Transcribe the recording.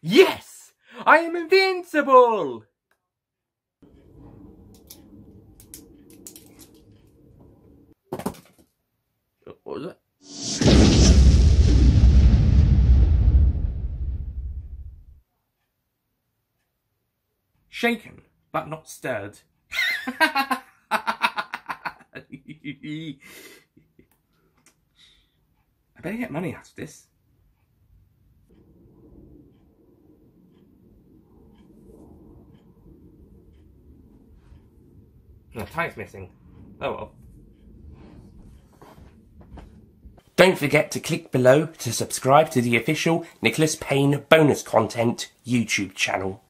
Yes! I am invincible! What was it? Shaken, but not stirred. I better get money out of this. No, tie's missing. Oh well. Don't forget to click below to subscribe to the official Nicholas Payne bonus content YouTube channel.